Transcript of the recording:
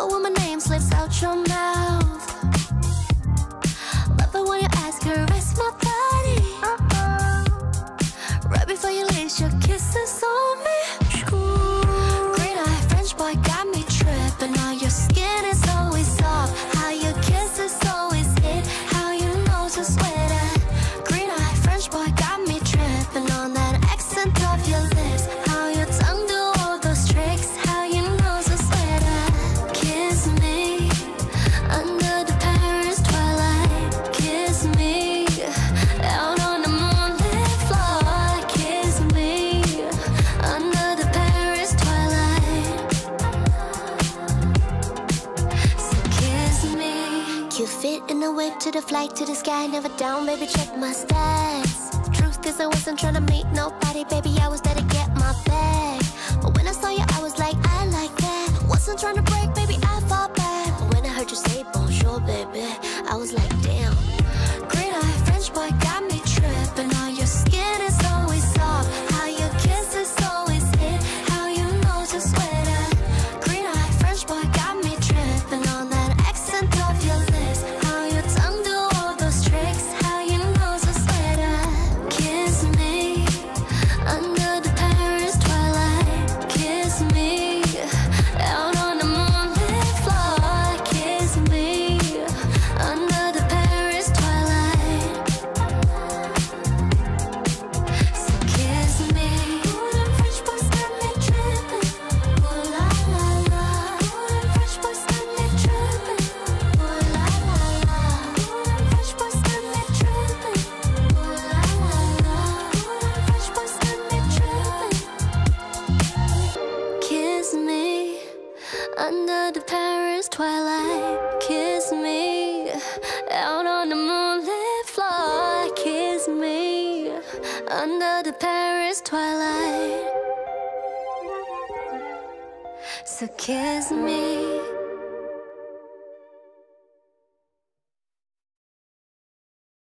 It when my name slips out your mouth. Love it when you ask her, rest my body. Uh-huh. Right before you leave, your kisses Cute fit in the whip to the flight to the sky. Never down, baby. Check my stats. Truth is, I wasn't trying to meet nobody, baby. I was there to get my bag. But when I saw you, I was like, I like that. Wasn't trying to break, baby. I fall back. But when I heard you say bonjour, baby, I was like, under the Paris twilight. Kiss me out on the moonlit floor. Kiss me under the Paris twilight. So kiss me